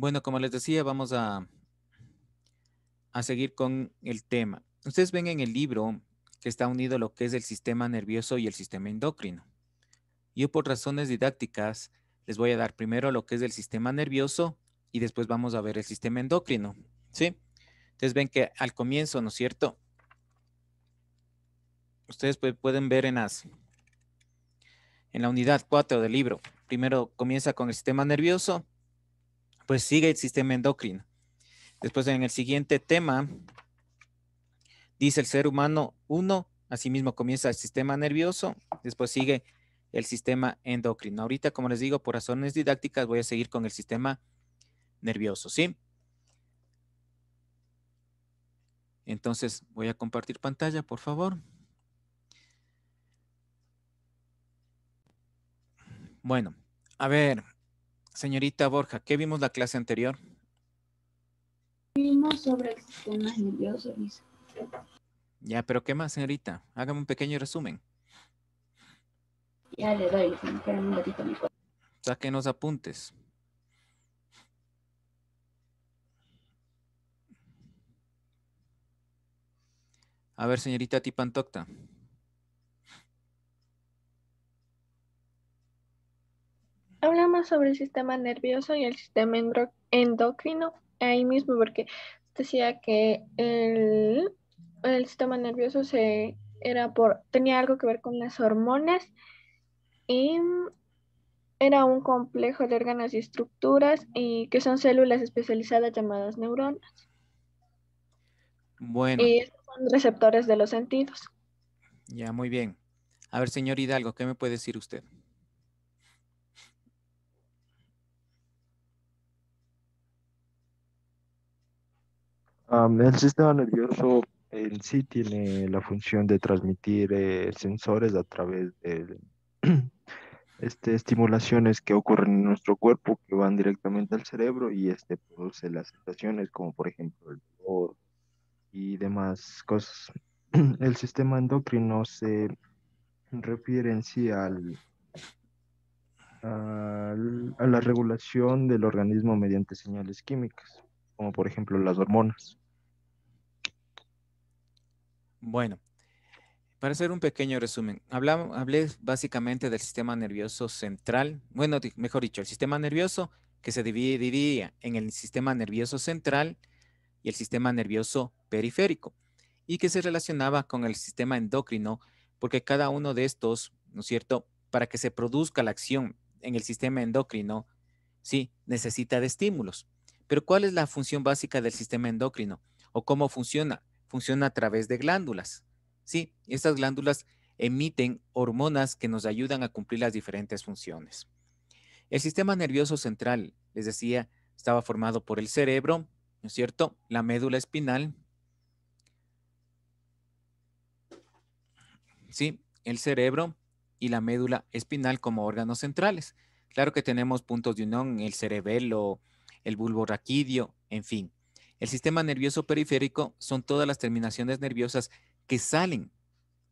Bueno, como les decía, vamos a, a seguir con el tema. Ustedes ven en el libro que está unido lo que es el sistema nervioso y el sistema endocrino. Yo por razones didácticas les voy a dar primero lo que es el sistema nervioso y después vamos a ver el sistema endocrino. ¿Sí? Entonces ven que al comienzo, ¿no es cierto? Ustedes pueden ver en las en la unidad 4 del libro. Primero comienza con el sistema nervioso, pues sigue el sistema endocrino. Después en el siguiente tema dice el ser humano 1, asimismo comienza el sistema nervioso, después sigue el sistema endocrino. Ahorita, como les digo, por razones didácticas voy a seguir con el sistema nervioso, ¿sí? Entonces, voy a compartir pantalla, por favor. Bueno, a ver, señorita Borja, ¿qué vimos la clase anterior? Vimos sobre el sistema nervioso, Ya, pero ¿qué más, señorita? Hágame un pequeño resumen. Ya le doy, espérame un ratito. Sáquenos apuntes. A ver, señorita Tipantocta. Hablamos sobre el sistema nervioso y el sistema endocrino ahí mismo porque decía que el, el sistema nervioso se era por tenía algo que ver con las hormonas y era un complejo de órganos y estructuras y que son células especializadas llamadas neuronas. Bueno. Y son receptores de los sentidos. Ya, muy bien. A ver, señor Hidalgo, ¿qué me puede decir usted? El sistema nervioso en sí tiene la función de transmitir eh, sensores a través de este, estimulaciones que ocurren en nuestro cuerpo que van directamente al cerebro y este produce las sensaciones como por ejemplo el dolor y demás cosas. El sistema endocrino se refiere en sí al, al, a la regulación del organismo mediante señales químicas, como por ejemplo las hormonas. Bueno, para hacer un pequeño resumen, hablé básicamente del sistema nervioso central, bueno, mejor dicho, el sistema nervioso que se dividía en el sistema nervioso central y el sistema nervioso periférico y que se relacionaba con el sistema endocrino porque cada uno de estos, ¿no es cierto?, para que se produzca la acción en el sistema endocrino, sí, necesita de estímulos. Pero ¿cuál es la función básica del sistema endocrino? ¿O cómo funciona? Funciona a través de glándulas. Sí, estas glándulas emiten hormonas que nos ayudan a cumplir las diferentes funciones. El sistema nervioso central, les decía, estaba formado por el cerebro, ¿no es cierto? La médula espinal. Sí, el cerebro y la médula espinal como órganos centrales. Claro que tenemos puntos de unión, el cerebelo, el bulbo raquídeo, en fin. El sistema nervioso periférico son todas las terminaciones nerviosas que salen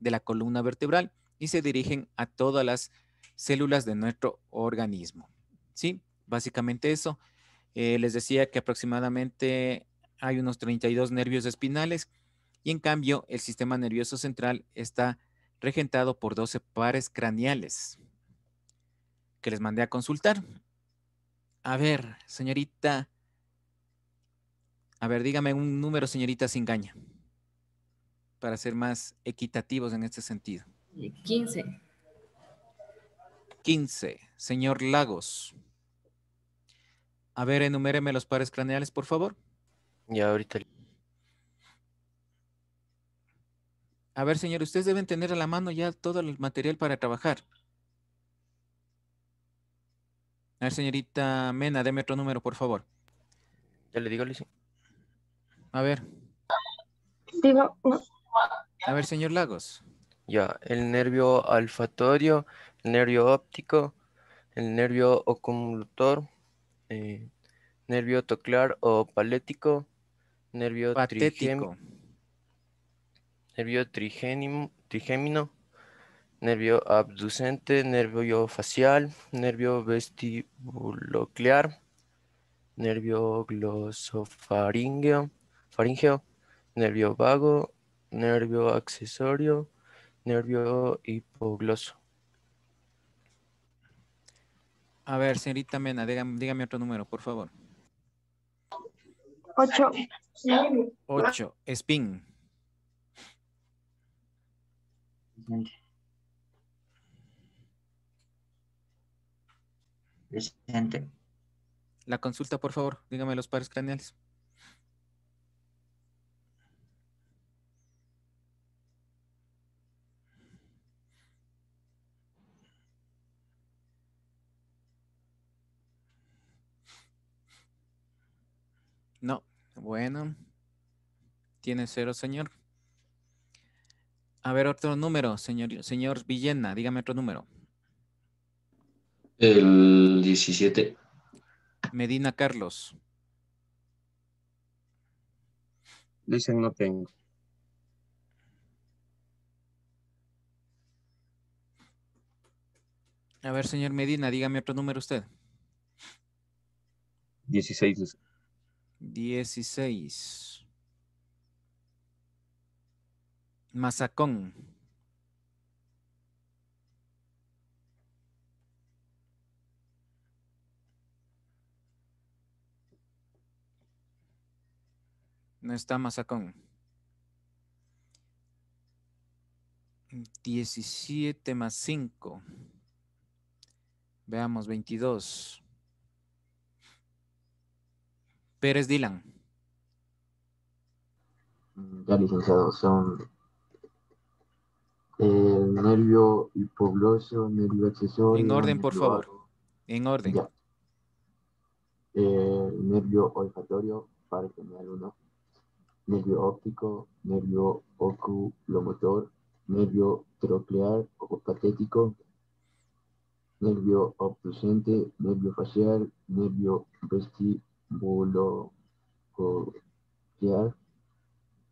de la columna vertebral y se dirigen a todas las células de nuestro organismo. ¿Sí? Básicamente eso. Eh, les decía que aproximadamente hay unos 32 nervios espinales y en cambio el sistema nervioso central está regentado por 12 pares craneales que les mandé a consultar. A ver, señorita a ver, dígame un número, señorita Singaña, para ser más equitativos en este sentido. 15. 15. Señor Lagos. A ver, enuméreme los pares craneales, por favor. Ya, ahorita. A ver, señor, ustedes deben tener a la mano ya todo el material para trabajar. A ver, señorita Mena, deme otro número, por favor. Ya le digo, Lizy. A ver. Digo, A ver, señor Lagos. Ya, el nervio olfatorio, el nervio óptico, el nervio oculomotor, eh, nervio toclar o palético, nervio Patético. nervio trigémino, nervio abducente, nervio facial, nervio vestibuloclear, nervio glosofaringeo, faringeo, nervio vago, nervio accesorio, nervio hipogloso. A ver, señorita Mena, dígame, dígame otro número, por favor. 8. 8. Spin. Presente. Presente. La consulta, por favor. Dígame los pares craneales. No. Bueno. Tiene cero, señor. A ver, otro número, señor, señor Villena. Dígame otro número. El 17. Medina Carlos. Dicen no tengo. A ver, señor Medina, dígame otro número usted. 16. 16. Mazacón. No está Mazacón. 17 más 5. Veamos, 22. Pérez Dylan. Ya, licenciado, son el nervio hipogloso, nervio accesorio. En orden, por favor. En orden. Ya. El nervio olfatorio, par genial 1. Nervio óptico, nervio oculomotor, nervio troclear o patético, nervio obtucente, nervio facial, nervio vestibulocochlear,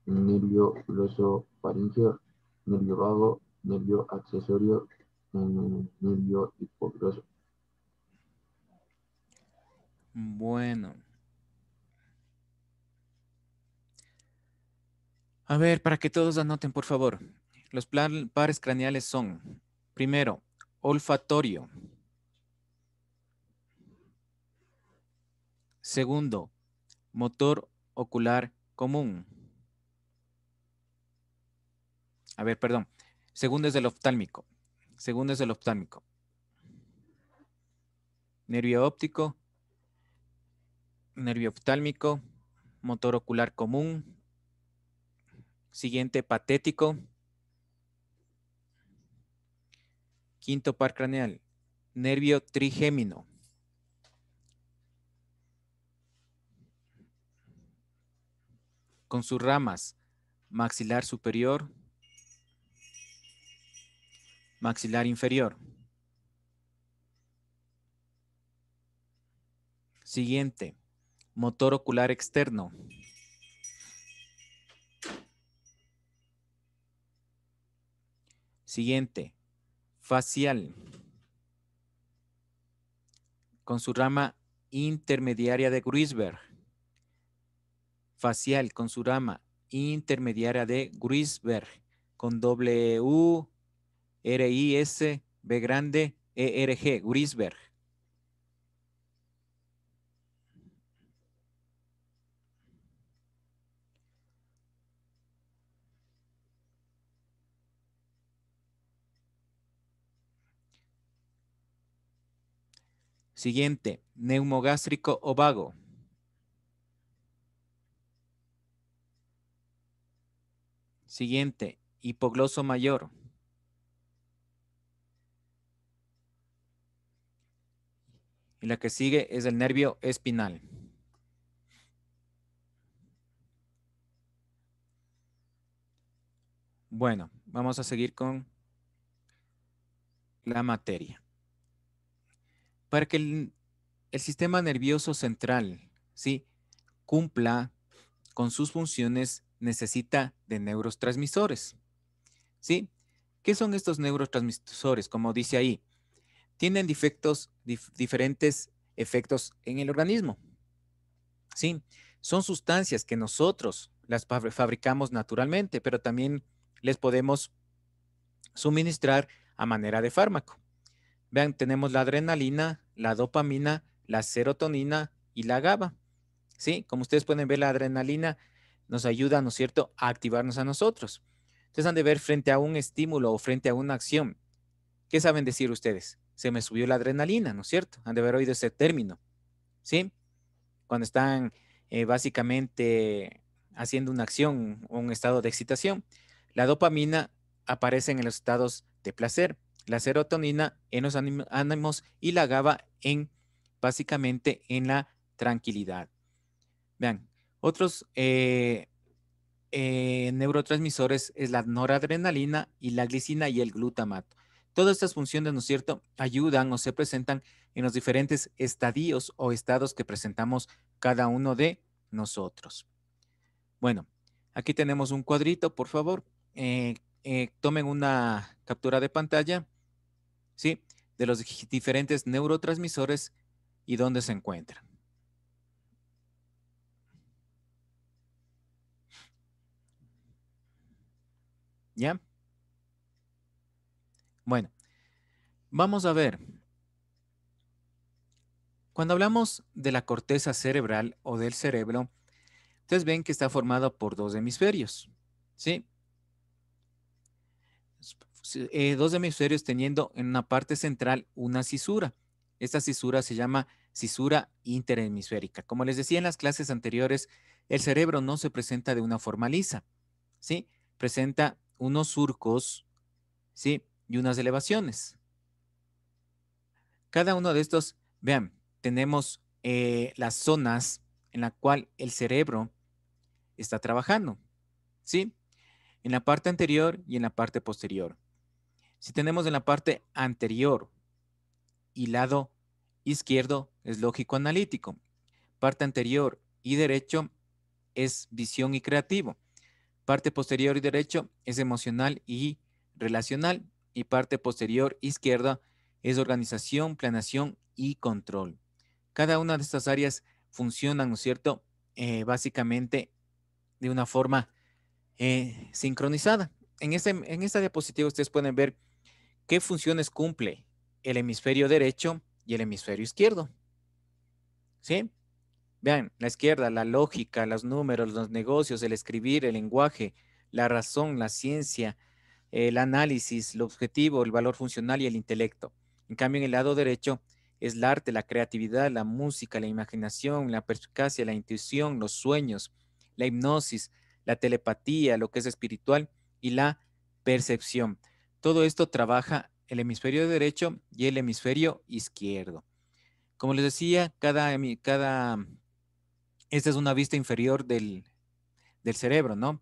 nervio glosofaringeo, nervio vago, nervio accesorio, nervio hipogloso. Bueno. A ver, para que todos anoten, por favor. Los pares craneales son, primero, olfatorio. Segundo, motor ocular común. A ver, perdón. Segundo es el oftálmico. Segundo es el oftálmico. Nervio óptico, nervio oftálmico, motor ocular común. Siguiente, patético. Quinto par craneal, nervio trigémino. Con sus ramas, maxilar superior, maxilar inferior. Siguiente, motor ocular externo. Siguiente, facial. Con su rama intermediaria de Gruisberg. Facial con su rama intermediaria de Gruisberg. Con W, R, I, S, B grande, E, R, G, Gruisberg. Siguiente, neumogástrico o Siguiente, hipogloso mayor. Y la que sigue es el nervio espinal. Bueno, vamos a seguir con la materia. Para que el, sistema nervioso central ¿sí? cumpla con sus funciones, necesita de neurotransmisores. ¿Sí? ¿Qué son estos neurotransmisores? Como dice ahí, tienen defectos, dif- diferentes efectos en el organismo. ¿sí? Son sustancias que nosotros las fabri- fabricamos naturalmente, pero también les podemos suministrar a manera de fármaco. Vean, tenemos la adrenalina, la dopamina, la serotonina y la GABA. ¿Sí? Como ustedes pueden ver, la adrenalina nos ayuda, ¿no es cierto?, a activarnos a nosotros. Ustedes han de ver frente a un estímulo o frente a una acción. ¿Qué saben decir ustedes? Se me subió la adrenalina, ¿no es cierto? Han de haber oído ese término. ¿Sí? Cuando están eh, básicamente haciendo una acción o un estado de excitación. La dopamina aparece en los estados de placer, la serotonina en los ánimos y la GABA en básicamente en la tranquilidad. Vean, otros eh, eh, neurotransmisores es la noradrenalina y la glicina y el glutamato. Todas estas funciones, ¿no es cierto?, ayudan o se presentan en los diferentes estadios o estados que presentamos cada uno de nosotros. Bueno, aquí tenemos un cuadrito, por favor. Eh, tomen una captura de pantalla, ¿sí? De los diferentes neurotransmisores y dónde se encuentran. ¿Ya? Bueno, vamos a ver. Cuando hablamos de la corteza cerebral o del cerebro, ustedes ven que está formado por dos hemisferios, ¿sí? Eh, dos hemisferios teniendo en una parte central una cisura. Esta cisura se llama cisura interhemisférica. Como les decía en las clases anteriores, el cerebro no se presenta de una forma lisa, ¿sí? Presenta unos surcos, ¿sí? Y unas elevaciones. Cada uno de estos, vean, tenemos eh, las zonas en la cual el cerebro está trabajando, ¿sí? En la parte anterior y en la parte posterior. Si tenemos en la parte anterior y lado izquierdo es lógico analítico, parte anterior y derecho es visión y creativo, parte posterior y derecho es emocional y relacional y parte posterior izquierda es organización, planeación y control. Cada una de estas áreas funcionan, ¿no es cierto? Eh, básicamente de una forma eh, sincronizada. En, este, en esta diapositiva ustedes pueden ver qué funciones cumple el hemisferio derecho y el hemisferio izquierdo. ¿Sí? Vean, la izquierda, la lógica, los números, los negocios, el escribir, el lenguaje, la razón, la ciencia, el análisis, el objetivo, el valor funcional y el intelecto. En cambio, en el lado derecho es el arte, la creatividad, la música, la imaginación, la perspicacia, la intuición, los sueños, la hipnosis, la telepatía, lo que es espiritual y la percepción. Todo esto trabaja el hemisferio derecho y el hemisferio izquierdo. Como les decía, cada, cada esta es una vista inferior del, del cerebro, ¿no?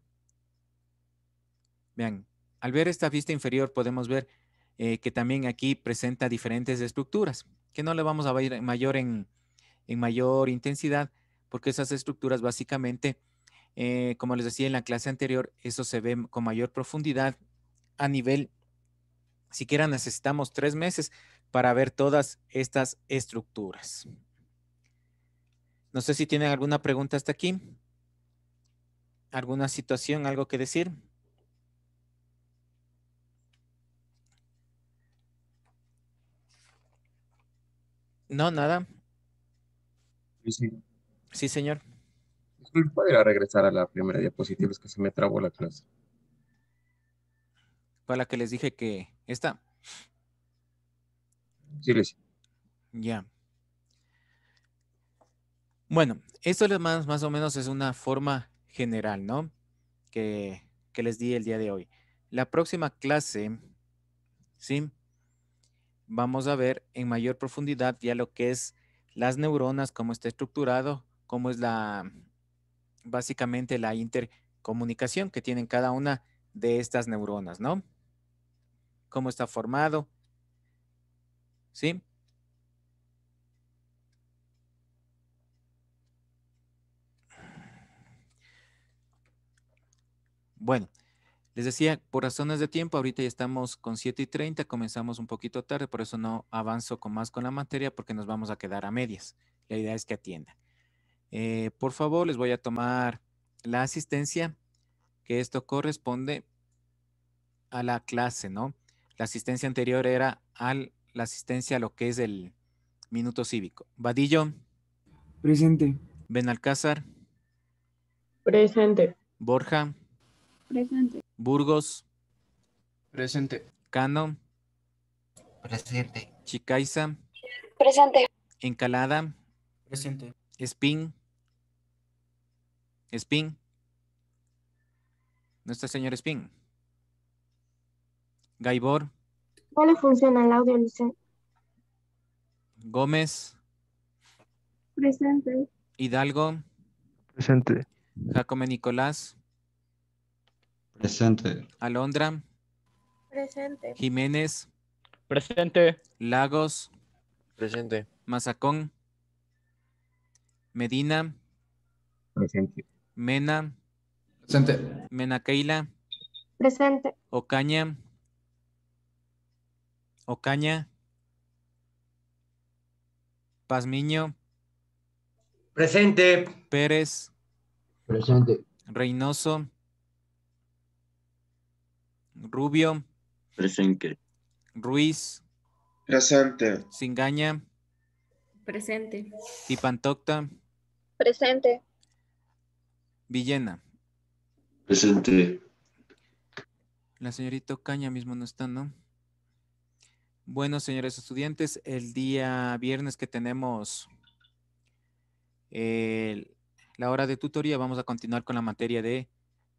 Vean, al ver esta vista inferior podemos ver eh, que también aquí presenta diferentes estructuras, que no le vamos a ver mayor, en, en mayor intensidad, porque esas estructuras básicamente, eh, como les decía en la clase anterior, eso se ve con mayor profundidad a nivel, siquiera necesitamos tres meses para ver todas estas estructuras. No sé si tienen alguna pregunta hasta aquí. ¿Alguna situación, algo que decir? No, nada. Sí. Sí, señor. Disculpe, ¿Podría regresar a la primera diapositiva? Es que se me trabó la clase. Para la que les dije que esta. Sí, les Ya. Bueno, esto es más, más o menos es una forma general, ¿no? Que, que les di el día de hoy. La próxima clase, ¿sí? Vamos a ver en mayor profundidad ya lo que es las neuronas, cómo está estructurado, cómo es la, básicamente la intercomunicación que tienen cada una de estas neuronas, ¿no? Cómo está formado, ¿sí? Bueno, les decía, por razones de tiempo, ahorita ya estamos con 7 y 30, comenzamos un poquito tarde, por eso no avanzo con más con la materia porque nos vamos a quedar a medias. La idea es que atienda. Eh, por favor, les voy a tomar la asistencia, que esto corresponde a la clase, ¿no? La asistencia anterior era a la asistencia a lo que es el minuto cívico. Vadillo, Presente. Benalcázar, Presente. Borja, Presente. Burgos, Presente. Cano, Presente. Chicaiza, Presente. Encalada, Presente. Spin, Spin. ¿No está el señor Spin? Gaibor, No le funciona el audio, licenciado. Gómez, Presente. Hidalgo, Presente. Jacome Nicolás, Presente. Alondra, Presente. Jiménez, Presente. Lagos, Presente. Mazacón, Medina, Presente. Mena, Presente. Mena Keila, Presente. Ocaña, Ocaña, Pazmiño, Presente. Pérez, Presente. Reynoso, Rubio, Presente. Ruiz, Presente. Singaña, Presente. Tipantocta, Presente. Villena. Presente. La señorita Ocaña mismo no está, ¿no? Bueno, señores estudiantes, el día viernes que tenemos el- la hora de tutoría, vamos a continuar con la materia de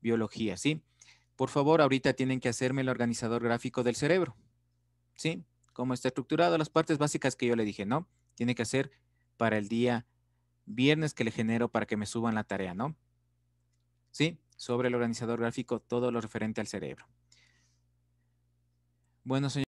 biología, ¿sí? Por favor, ahorita tienen que hacerme el organizador gráfico del cerebro, ¿sí? Cómo está estructurado, las partes básicas que yo le dije, ¿no? Tiene que hacer para el día viernes que le genero para que me suban la tarea, ¿no? ¿Sí? Sobre el organizador gráfico, todo lo referente al cerebro. Bueno, señor.